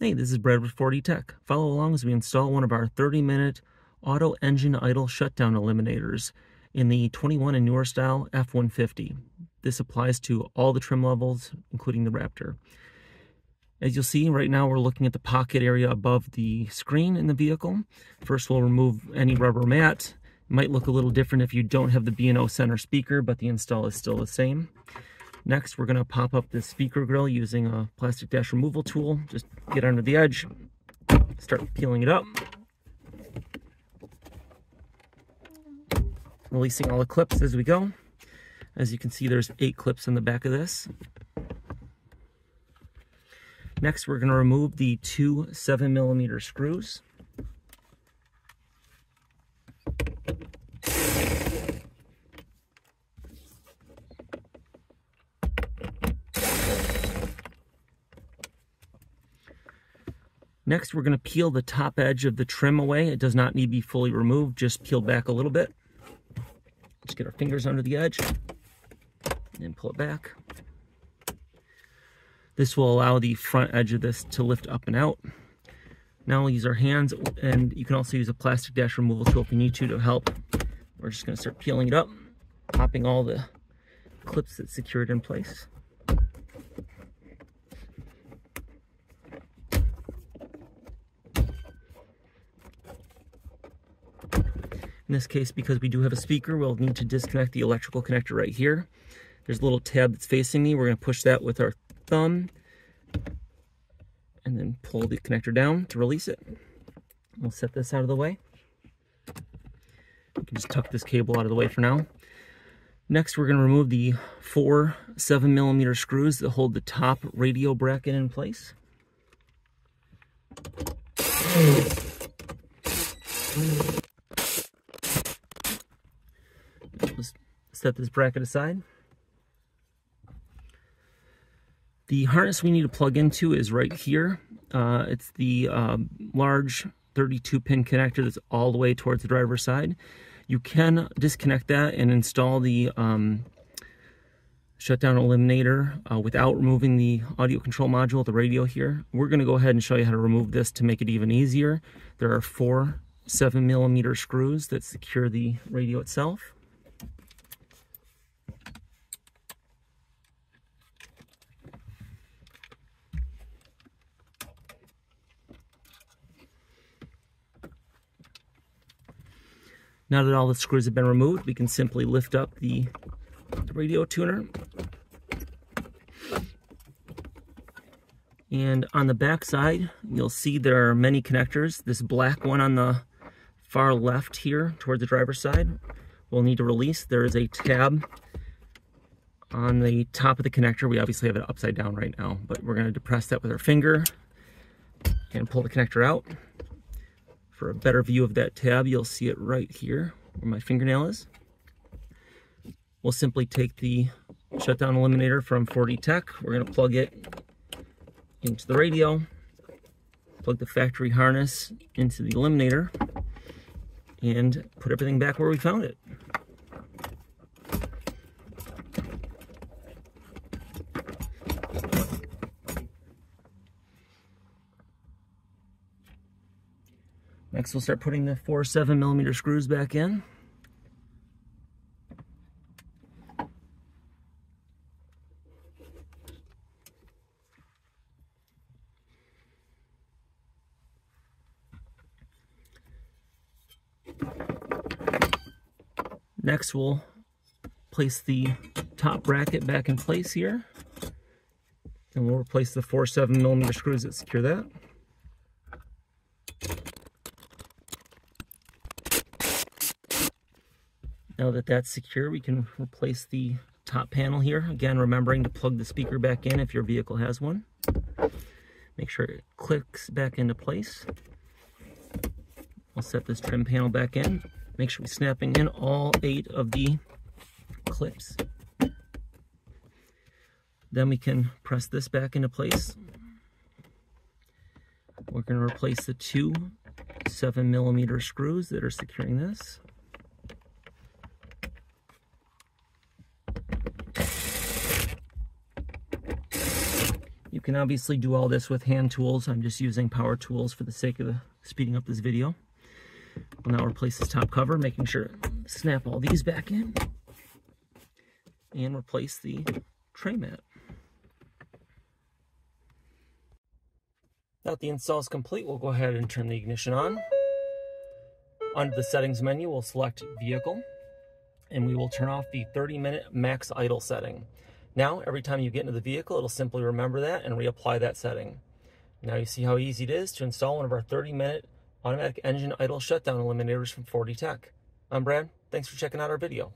Hey, this is Brad with 4D Tech. Follow along as we install one of our 30-minute auto engine idle shutdown eliminators in the 21 and newer style F-150. This applies to all the trim levels, including the Raptor. As you'll see, right now we're looking at the pocket area above the screen in the vehicle. First, we'll remove any rubber mat. It might look a little different if you don't have the B&O center speaker, but the install is still the same. Next, we're going to pop up this speaker grill using a plastic dash removal tool. Just get under the edge, start peeling it up. Releasing all the clips as we go. As you can see, there's eight clips in the back of this. Next, we're going to remove the two 7 millimeter screws. Next, we're going to peel the top edge of the trim away. It does not need to be fully removed, just peel back a little bit. Just get our fingers under the edge and pull it back. This will allow the front edge of this to lift up and out. Now we'll use our hands, and you can also use a plastic dash removal tool if you need to to help. We're just going to start peeling it up, popping all the clips that secure it in place. In this case, because we do have a speaker, we'll need to disconnect the electrical connector right here. There's a little tab that's facing me. We're going to push that with our thumb and then pull the connector down to release it. We'll set this out of the way. We can just tuck this cable out of the way for now. Next, we're going to remove the four 7 millimeter screws that hold the top radio bracket in place set this bracket aside. The harness we need to plug into is right here. Uh, it's the um, large 32 pin connector that's all the way towards the driver's side. You can disconnect that and install the um, shutdown eliminator uh, without removing the audio control module, the radio here. We're going to go ahead and show you how to remove this to make it even easier. There are four 7 millimeter screws that secure the radio itself. Now that all the screws have been removed, we can simply lift up the radio tuner. And on the back side, you'll see there are many connectors. This black one on the far left here toward the driver's side we'll need to release. There is a tab on the top of the connector. We obviously have it upside down right now, but we're going to depress that with our finger and pull the connector out. For a better view of that tab, you'll see it right here where my fingernail is. We'll simply take the shutdown eliminator from 4D Tech. We're going to plug it into the radio, plug the factory harness into the eliminator, and put everything back where we found it. Next, we'll start putting the four 7 millimeter screws back in. Next, we'll place the top bracket back in place here. And we'll replace the four 7 millimeter screws that secure that. Now that that's secure, we can replace the top panel here. Again, remembering to plug the speaker back in if your vehicle has one. Make sure it clicks back into place. I'll set this trim panel back in. Make sure we're snapping in all eight of the clips. Then we can press this back into place. We're going to replace the two 7 millimeter screws that are securing this. Can obviously do all this with hand tools. I'm just using power tools for the sake of speeding up this video. We'll now replace this top cover, making sure snap all these back in and replace the tray mat. Now that the install is complete, we'll go ahead and turn the ignition on. Under the settings menu, we'll select vehicle and we will turn off the 30 minute max idle setting. Now, every time you get into the vehicle, it'll simply remember that and reapply that setting. Now you see how easy it is to install one of our 30 minute automatic engine idle shutdown eliminators from 4D Tech. I'm Brad. Thanks for checking out our video.